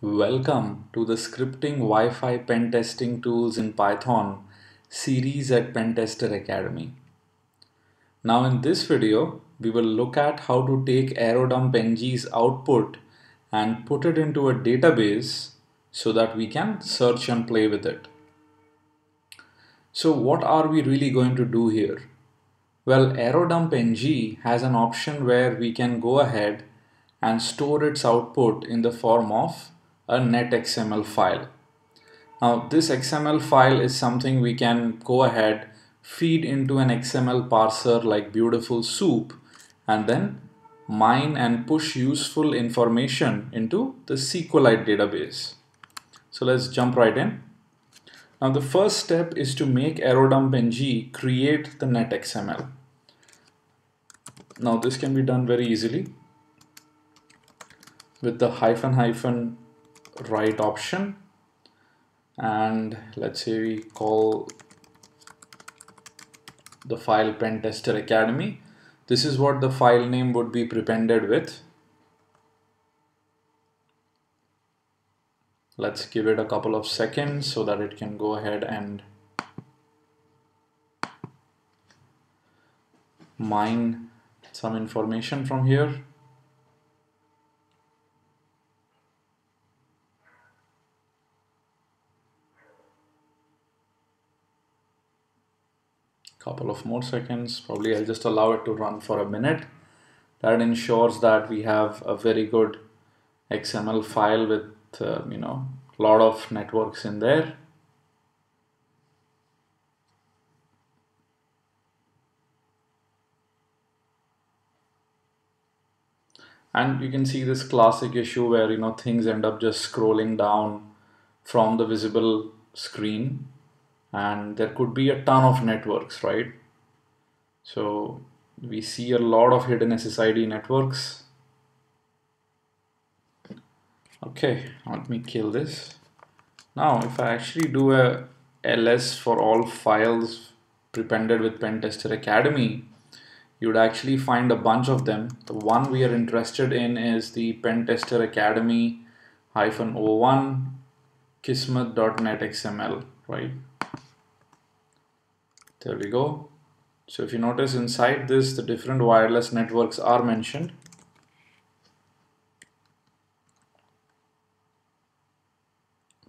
Welcome to the Scripting Wi-Fi Pen Testing Tools in Python series at Pentester Academy. Now in this video, we will look at how to take Airodump-ng's output and put it into a database so that we can search and play with it. So what are we really going to do here? Well, Airodump-ng has an option where we can go ahead and store its output in the form of a netxml file. Now this XML file is something we can go ahead feed into an XML parser like Beautiful Soup and then mine and push useful information into the SQLite database. So let's jump right in. Now the first step is to make Airodump-ng create the netxml. Now this can be done very easily with the hyphen hyphen write option. And let's say we call the file pentester academy. This is what the file name would be prepended with. Let's give it a couple of seconds so that it can go ahead and mine some information from here couple of more seconds. Probably I'll just allow it to run for a minute. That ensures that we have a very good XML file with uh, you know a lot of networks in there. And you can see this classic issue where you know things end up just scrolling down from the visible screen and there could be a ton of networks right? So we see a lot of hidden SSID networks. Okay let me kill this. Now if I actually do a ls for all files prepended with Pentester Academy you would actually find a bunch of them. The one we are interested in is the Pentester Academy hyphen 01 kismet.net xml right. There we go. So if you notice inside this the different wireless networks are mentioned.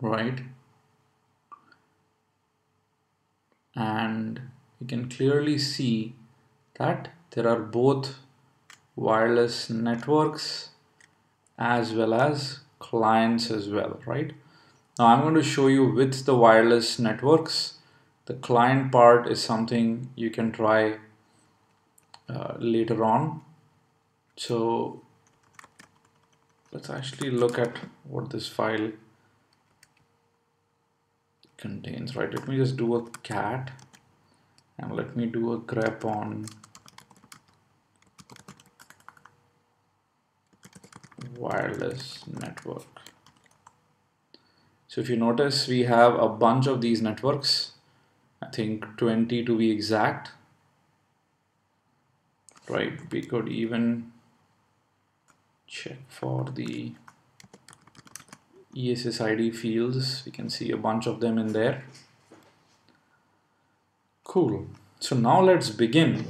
Right. And you can clearly see that there are both wireless networks as well as clients as well right now I'm going to show you with the wireless networks the client part is something you can try uh, later on. So let's actually look at what this file contains right? Let me just do a cat and let me do a grep on wireless network if you notice we have a bunch of these networks. I think 20 to be exact. Right we could even check for the ESSID fields. We can see a bunch of them in there. Cool. So now let's begin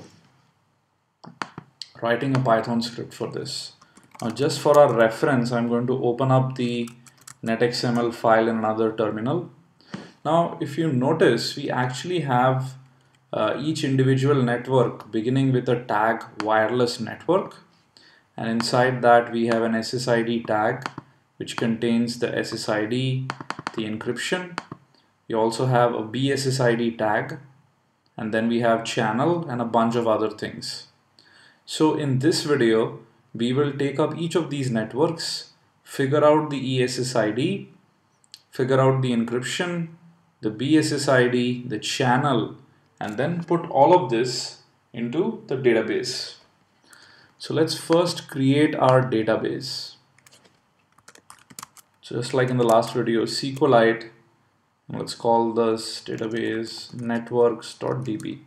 writing a Python script for this. Now just for our reference I'm going to open up the netxml file in another terminal now, if you notice, we actually have uh, each individual network beginning with a tag wireless network. And inside that, we have an SSID tag, which contains the SSID, the encryption. We also have a BSSID tag, and then we have channel and a bunch of other things. So in this video, we will take up each of these networks, figure out the ESSID, figure out the encryption, the BSSID, the channel, and then put all of this into the database. So let's first create our database. Just like in the last video, SQLite, let's call this database networks.db.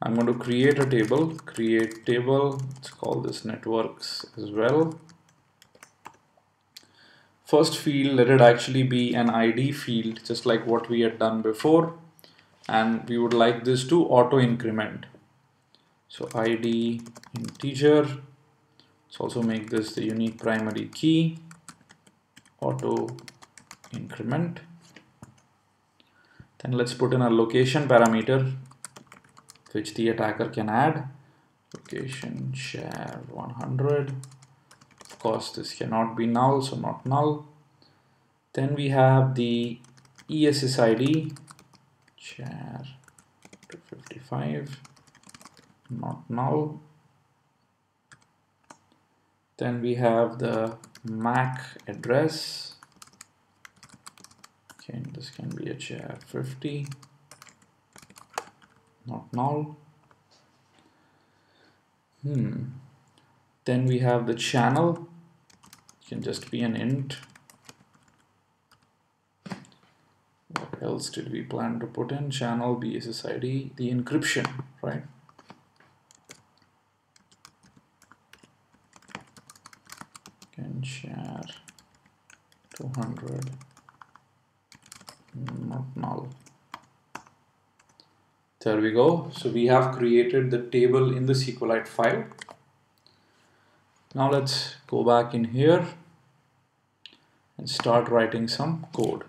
I'm going to create a table, create table, let's call this networks as well. First field let it actually be an ID field just like what we had done before. And we would like this to auto increment. So ID integer. Let's also make this the unique primary key. Auto increment. Then let's put in a location parameter which the attacker can add. Location char 100 of course this cannot be null so not null. Then we have the ESSID char 255 not null. Then we have the MAC address. Okay this can be a char 50 not null. Hmm. Then we have the channel can just be an int. What else did we plan to put in? Channel bssid the encryption right? Can char 200 not null. There we go. So we have created the table in the SQLite file. Now let's go back in here and start writing some code.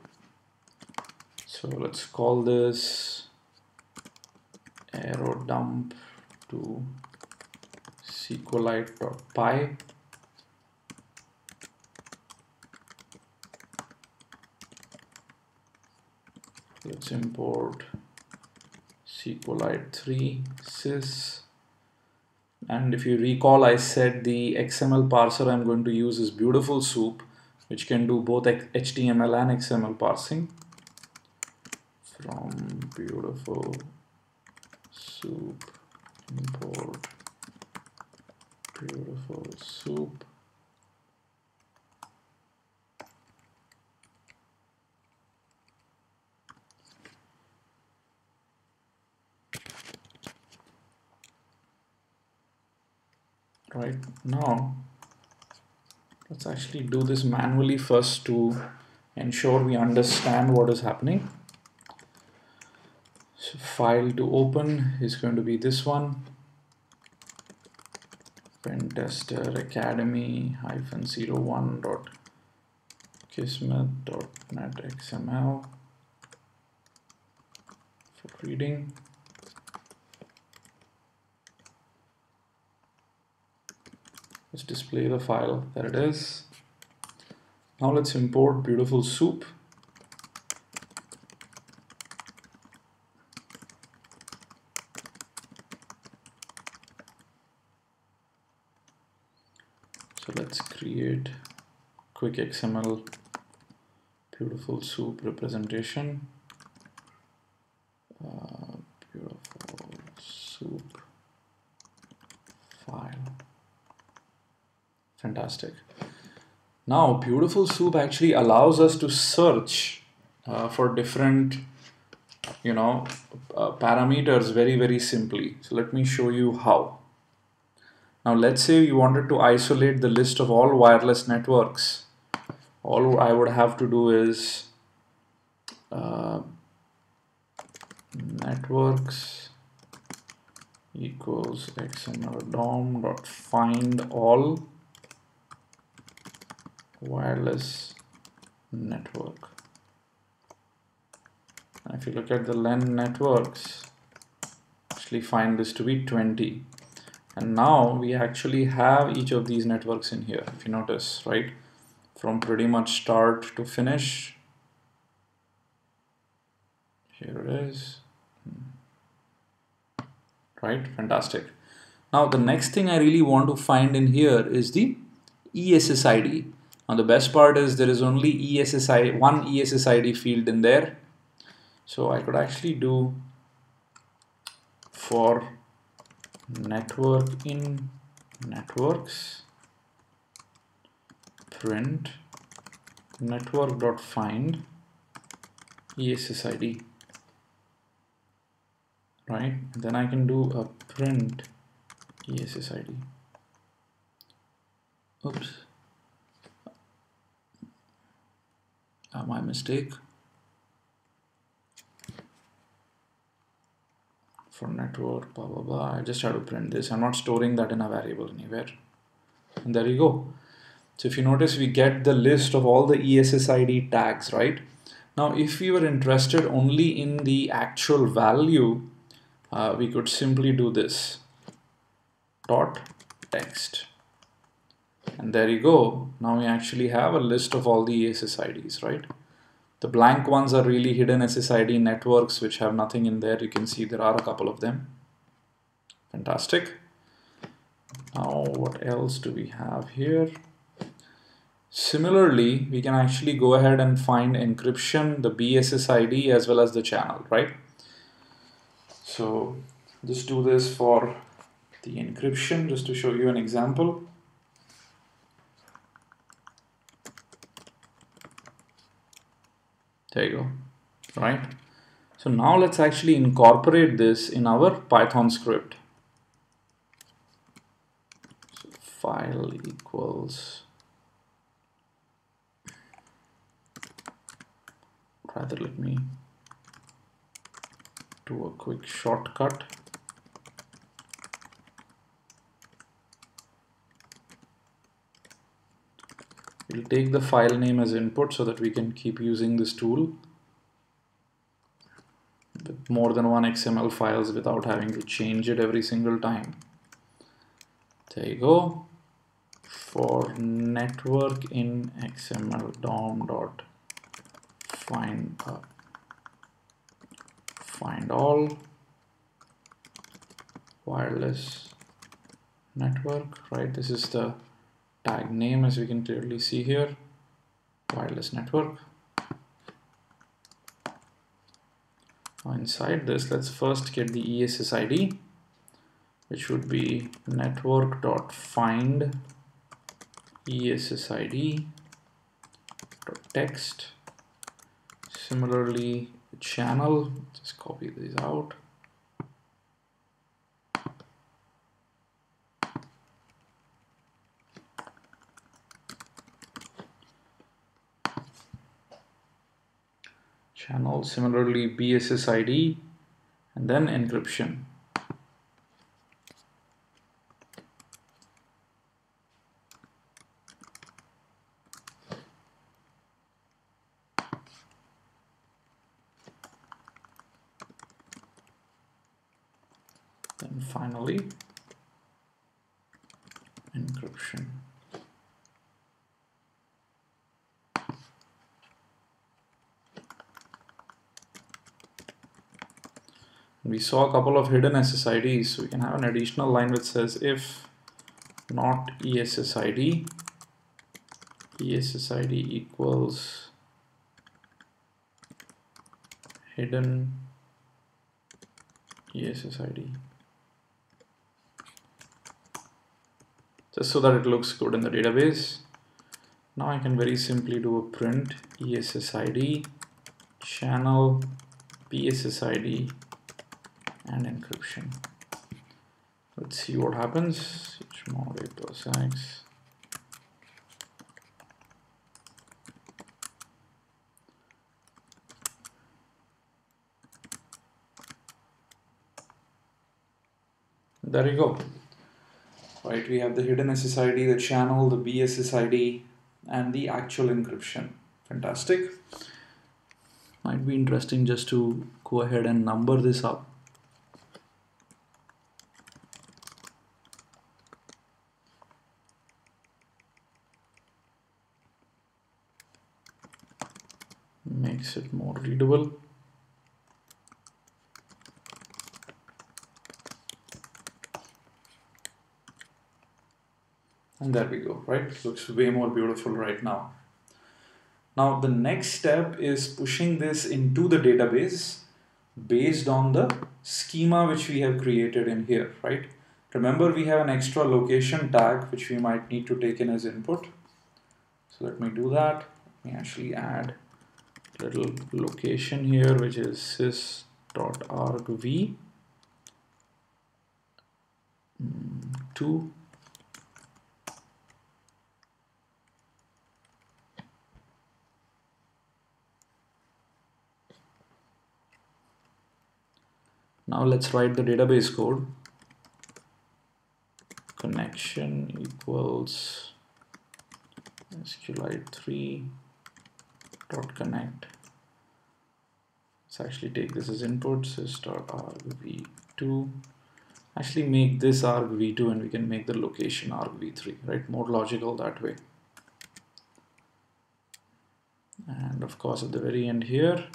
So let's call this airodump to SQLite.py. Let's import SQLite 3 sys and if you recall I said the XML parser I'm going to use is beautiful soup which can do both HTML and XML parsing. From beautiful soup import beautiful soup right. Now let's actually do this manually first to ensure we understand what is happening. So file to open is going to be this one. Pentester academy hyphen 01 dot kismet dot net xml for reading let's display the file. There it is. Now let's import beautiful soup. So let's create quick XML beautiful soup representation uh, beautiful soup file Fantastic. Now, Beautiful Soup actually allows us to search uh, for different, you know, uh, parameters very, very simply. So let me show you how. Now, let's say you wanted to isolate the list of all wireless networks. All I would have to do is uh, networks equals xml dom dot find all wireless network. If you look at the len networks, actually find this to be 20. And now we actually have each of these networks in here, if you notice, right? From pretty much start to finish. Here it is. Hmm. Right, fantastic. Now the next thing I really want to find in here is the ESSID. Now the best part is there is only ESSI, one ESSID field in there. So I could actually do for network in networks print network dot find ESSID right? Then I can do a print ESSID oops uh, my mistake. For network blah blah blah. I just have to print this. I'm not storing that in a variable anywhere. And there you go. So if you notice we get the list of all the ESSID tags right? Now if we were interested only in the actual value uh, we could simply do this. Dot text and there you go. Now we actually have a list of all the SSIDs right? The blank ones are really hidden SSID networks which have nothing in there. You can see there are a couple of them. Fantastic. Now what else do we have here? Similarly we can actually go ahead and find encryption the BSSID as well as the channel right? So just do this for the encryption just to show you an example there you go. Right. So now let's actually incorporate this in our python script. So file equals rather let me do a quick shortcut We'll take the file name as input so that we can keep using this tool with more than one XML files without having to change it every single time. There you go. For network in XML DOM dot find uh, find all wireless network right this is the tag name as we can clearly see here wireless network. Now inside this let's first get the ESSID which would be network dot find ESSID dot text. Similarly channel just copy these out channel similarly BSSID and then encryption then finally encryption we saw a couple of hidden SSIDs so we can have an additional line which says if not ESSID ESSID equals hidden ESSID just so that it looks good in the database. Now I can very simply do a print ESSID channel BSSID and encryption. Let's see what happens. chmod a plus x. There you go. Right, we have the hidden SSID, the channel, the BSSID, and the actual encryption. Fantastic. Might be interesting just to go ahead and number this up. Makes it more readable. And there we go right? Looks way more beautiful right now. Now the next step is pushing this into the database based on the schema which we have created in here right? Remember we have an extra location tag which we might need to take in as input. So let me do that. Let me actually add little location here which is sys.argv hmm, 2 Now let's write the database code. Connection equals SQLite 3 dot connect. Let's actually take this as input sys dot argv2. Actually make this argv2 and we can make the location argv3, right? More logical that way. And of course at the very end here,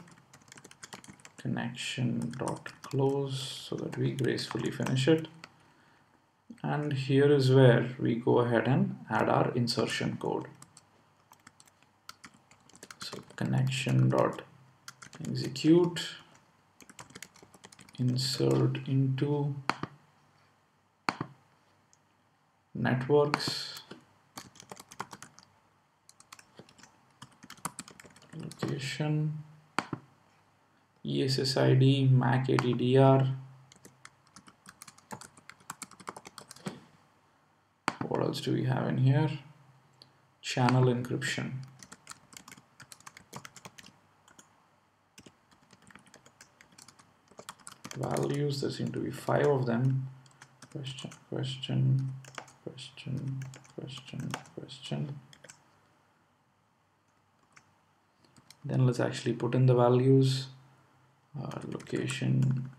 connection dot close so that we gracefully finish it and here is where we go ahead and add our insertion code connection dot execute insert into networks location ESSID, MAC ADDR. What else do we have in here? Channel encryption. Values, there seem to be five of them. Question, question, question, question, question. Then let's actually put in the values our location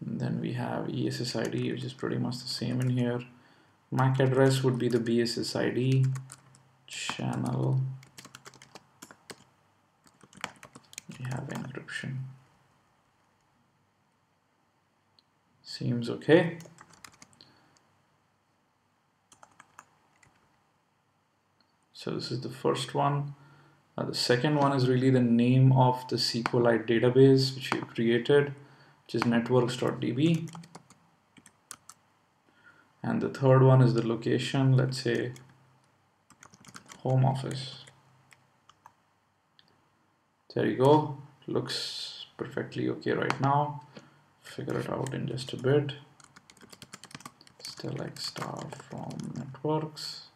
then we have ESSID which is pretty much the same in here MAC address would be the BSSID channel we have encryption seems okay so this is the first one uh, the second one is really the name of the SQLite database which you created, which is networks.db. And the third one is the location, let's say home office. There you go. Looks perfectly okay right now. Figure it out in just a bit. Select star from networks.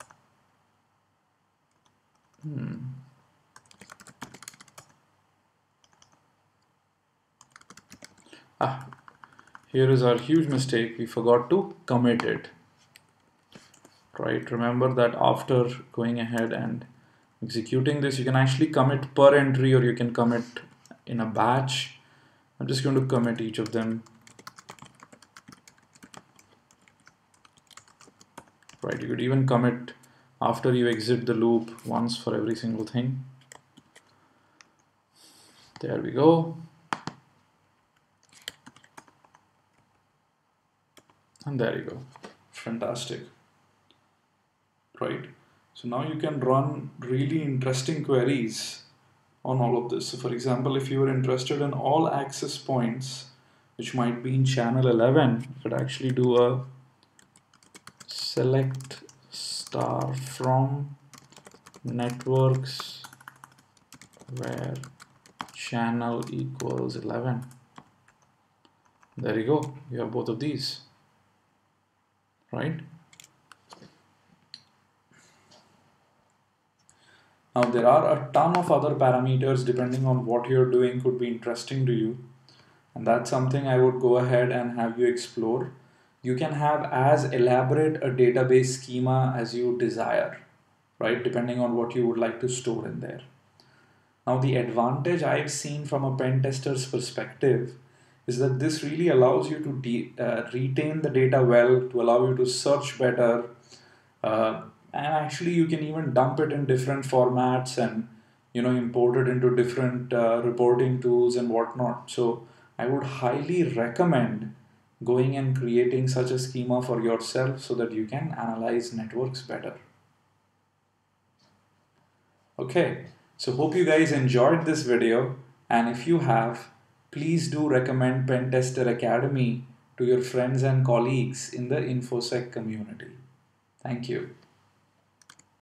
Hmm. ah, here is our huge mistake we forgot to commit it right remember that after going ahead and executing this you can actually commit per entry or you can commit in a batch. I'm just going to commit each of them. Right you could even commit after you exit the loop once for every single thing. There we go. And there you go. Fantastic. Right so now you can run really interesting queries on all of this. So for example if you were interested in all access points which might be in channel 11 you could actually do a select star from networks where channel equals 11 there you go. You have both of these. Right? Now there are a ton of other parameters depending on what you're doing could be interesting to you. And that's something I would go ahead and have you explore. You can have as elaborate a database schema as you desire, right? Depending on what you would like to store in there. Now the advantage I've seen from a pen tester's perspective is that this really allows you to uh, retain the data well, to allow you to search better, uh, and actually you can even dump it in different formats and you know import it into different uh, reporting tools and whatnot. So I would highly recommend going and creating such a schema for yourself so that you can analyze networks better. Okay, so hope you guys enjoyed this video and if you have, please do recommend Pentester Academy to your friends and colleagues in the InfoSec community. Thank you.